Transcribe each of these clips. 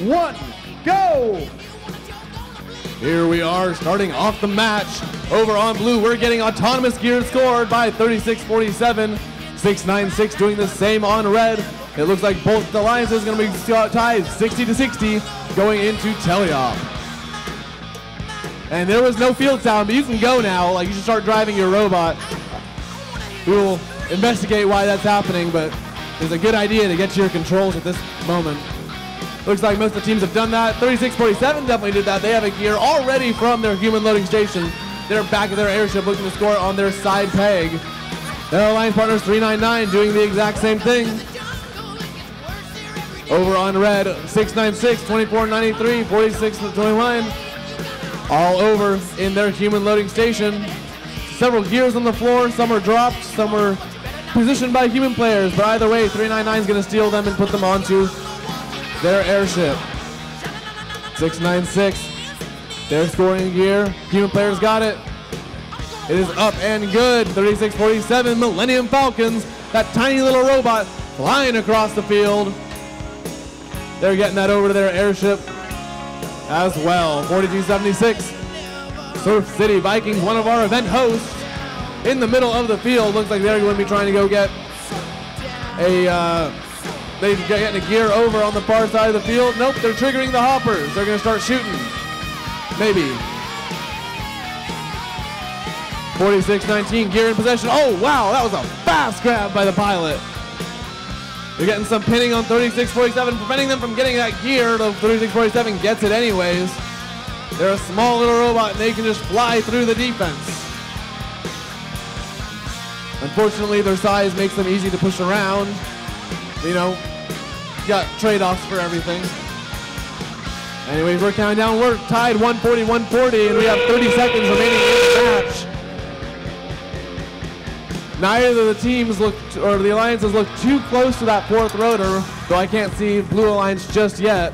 one, go! Here we are starting off the match. Over on blue, we're getting autonomous gear scored by 36-47. 696 doing the same on red. It looks like both alliances are going to be tied 60 to 60 going into teleop. And there was no field sound, but you can go now. Like you should start driving your robot. We will investigate why that's happening, but it's a good idea to get to your controls at this moment. Looks like most of the teams have done that. 3647 definitely did that. They have a gear already from their human loading station. They're back at their airship looking to score on their side peg. Their alliance partners 399 doing the exact same thing. Over on red, 696, 2493, 46 21. All over in their human loading station. Several gears on the floor. Some are dropped, some are positioned by human players. But either way, 399 is going to steal them and put them onto their airship. 696. They're scoring gear. Human players got it. It is up and good. 3647 Millennium Falcons. That tiny little robot flying across the field. They're getting that over to their airship as well. 4276. Surf City Vikings, one of our event hosts, in the middle of the field. Looks like they're going to be trying to go get a. Uh, they're getting a gear over on the far side of the field. Nope, they're triggering the hoppers. They're going to start shooting. Maybe. 46-19, gear in possession. Oh, wow, that was a fast grab by the pilot. They're getting some pinning on 36-47, preventing them from getting that gear. The 36-47 gets it anyways. They're a small little robot and they can just fly through the defense. Unfortunately, their size makes them easy to push around. You know, got trade-offs for everything. Anyways, we're counting down. We're tied 140-140, and we have 30 seconds remaining in the match. Neither of the teams look, or the alliances look too close to that fourth rotor, though I can't see Blue Alliance just yet.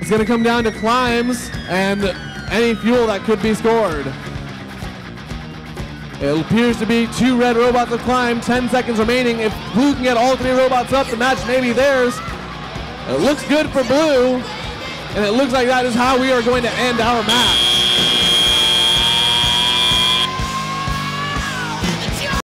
It's going to come down to climbs and any fuel that could be scored. It appears to be two red robots to climb, 10 seconds remaining. If Blue can get all three robots up, the match may be theirs. It looks good for Blue, and it looks like that is how we are going to end our match.